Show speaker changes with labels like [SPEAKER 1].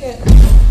[SPEAKER 1] Görüşürüz.